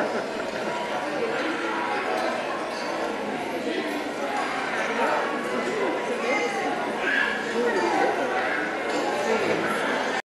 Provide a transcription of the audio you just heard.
Ha, ha, ha.